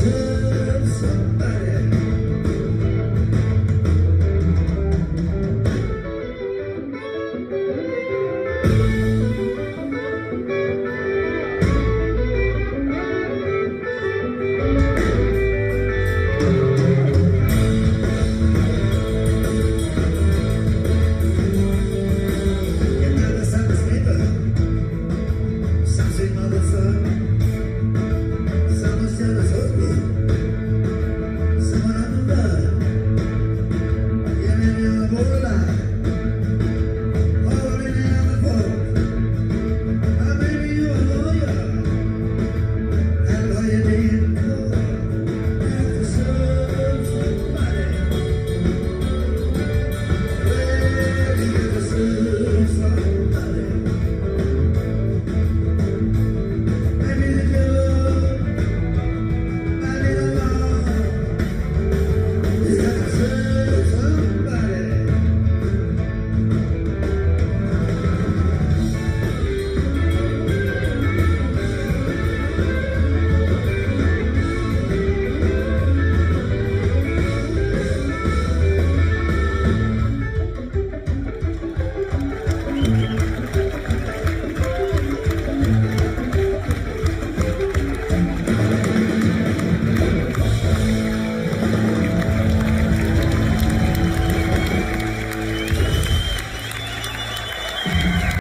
Texas.